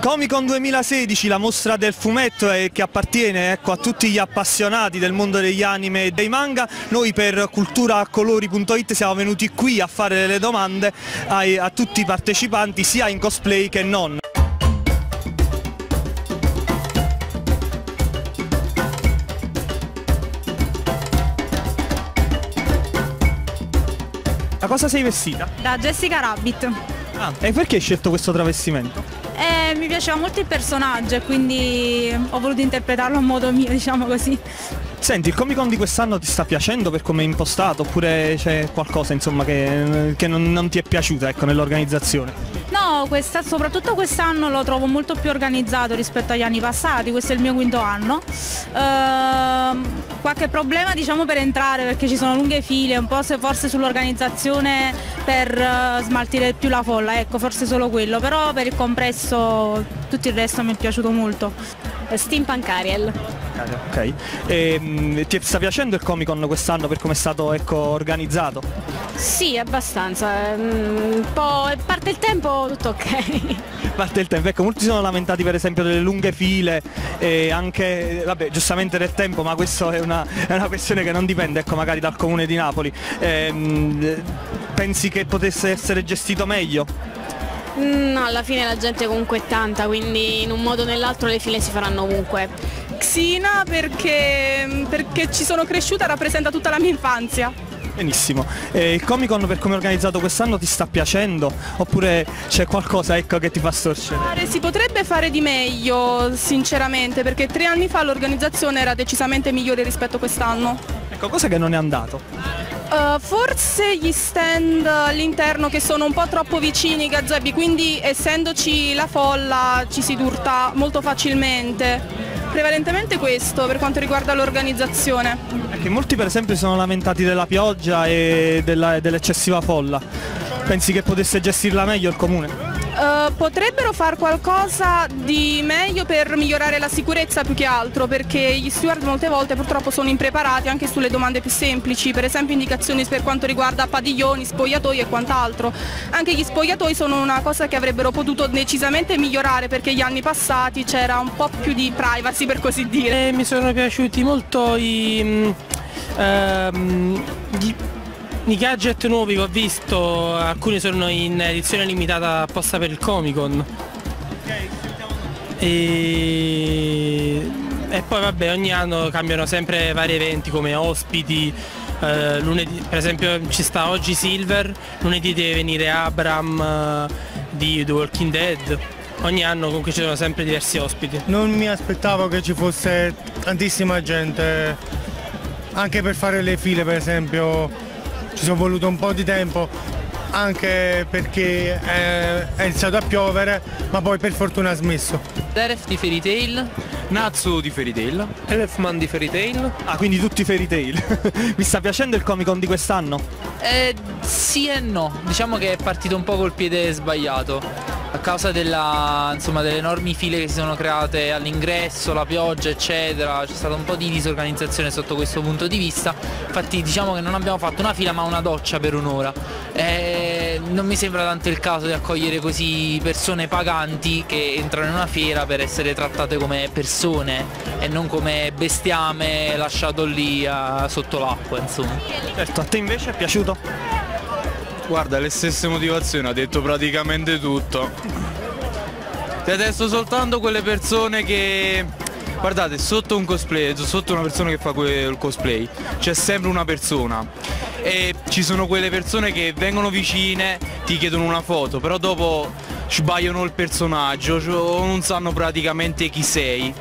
Comic Con 2016, la mostra del fumetto eh, che appartiene ecco, a tutti gli appassionati del mondo degli anime e dei manga, noi per culturacolori.it siamo venuti qui a fare delle domande ai, a tutti i partecipanti sia in cosplay che non. Da cosa sei vestita? Da Jessica Rabbit. E perché hai scelto questo travestimento? Eh, mi piaceva molto il personaggio e quindi ho voluto interpretarlo a modo mio, diciamo così. Senti, il Comic Con di quest'anno ti sta piacendo per come è impostato oppure c'è qualcosa insomma, che, che non, non, ti è piaciuta ecco, nell'organizzazione? No, questa, soprattutto quest'anno lo trovo molto più organizzato rispetto agli anni passati, questo è il mio quinto anno. Ehm, qualche problema diciamo per entrare perché ci sono lunghe file, un po' forse sull'organizzazione per uh, smaltire più la folla, ecco forse solo quello, però per il compresso tutto il resto mi è piaciuto molto. Steampunk Ariel. Ok, e, um, ti sta piacendo il Comic Con quest'anno per come è stato ecco, organizzato? Sì, abbastanza, um, po parte il tempo tutto ok. Parte il tempo, ecco molti sono lamentati per esempio delle lunghe file e anche, vabbè giustamente del tempo, ma questa è una, è una questione che non dipende ecco, magari dal comune di Napoli. E, pensi che potesse essere gestito meglio? No, alla fine la gente comunque è tanta, quindi in un modo o nell'altro le file si faranno ovunque. Xina perché, perché ci sono cresciuta, rappresenta tutta la mia infanzia. Benissimo, e il Comic Con per come è organizzato quest'anno ti sta piacendo oppure c'è qualcosa ecco, che ti fa storcere? Si potrebbe fare di meglio sinceramente perché tre anni fa l'organizzazione era decisamente migliore rispetto a quest'anno. Ecco, cosa che non è andato? Uh, forse gli stand all'interno che sono un po' troppo vicini ai gazebi, quindi essendoci la folla ci si durta molto facilmente. Prevalentemente questo per quanto riguarda l'organizzazione. Perché molti per esempio sono lamentati della pioggia e dell'eccessiva folla. Pensi che potesse gestirla meglio il comune? Uh, potrebbero fare qualcosa di meglio per migliorare la sicurezza più che altro perché gli steward molte volte purtroppo sono impreparati anche sulle domande più semplici, per esempio indicazioni per quanto riguarda padiglioni, spogliatoi e quant'altro. Anche gli spogliatoi sono una cosa che avrebbero potuto decisamente migliorare perché gli anni passati c'era un po' più di privacy per così dire. Eh, mi sono piaciuti molto i... Ehm, gli i gadget nuovi che ho visto, alcuni sono in edizione limitata apposta per il Comic Con. E... e poi vabbè ogni anno cambiano sempre vari eventi come ospiti, eh, lunedì, per esempio ci sta oggi Silver, lunedì deve venire Abram eh, di The Walking Dead. Ogni anno comunque ci sono sempre diversi ospiti. Non mi aspettavo che ci fosse tantissima gente, anche per fare le file per esempio ci sono voluto un po' di tempo anche perché è, è iniziato a piovere ma poi per fortuna ha smesso. Deref di Fairy Tail, Natsu di Fairy Tail, Elfman di Fairy Tail. Ah quindi tutti Fairy Tail. Vi sta piacendo il Comic Con di quest'anno? Eh, sì e no, diciamo che è partito un po' col piede sbagliato a causa della, insomma, delle enormi file che si sono create all'ingresso, la pioggia eccetera, c'è stata un po' di disorganizzazione sotto questo punto di vista, infatti diciamo che non abbiamo fatto una fila ma una doccia per un'ora. Eh, non mi sembra tanto il caso di accogliere così persone paganti che entrano in una fiera per essere trattate come persone e non come bestiame lasciato lì a, sotto l'acqua insomma. Certo, a te invece è piaciuto? Guarda, le stesse motivazioni, ha detto praticamente tutto. Detesto soltanto quelle persone che... Guardate, sotto un cosplay, sotto una persona che fa il cosplay, c'è sempre una persona. E ci sono quelle persone che vengono vicine, ti chiedono una foto, però dopo sbagliano il personaggio o non sanno praticamente chi sei.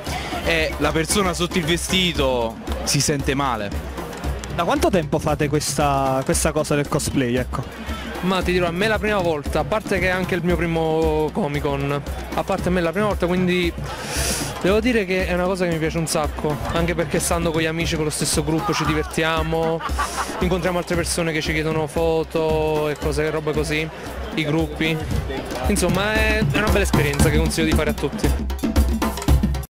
E la persona sotto il vestito si sente male. Da quanto tempo fate questa, questa cosa del cosplay, ecco? Ma ti dirò, a me è la prima volta, a parte che è anche il mio primo Comic Con, a parte a me è la prima volta, quindi devo dire che è una cosa che mi piace un sacco, anche perché stando con gli amici, con lo stesso gruppo ci divertiamo, incontriamo altre persone che ci chiedono foto e cose, robe così, i gruppi. Insomma è una bella esperienza che consiglio di fare a tutti.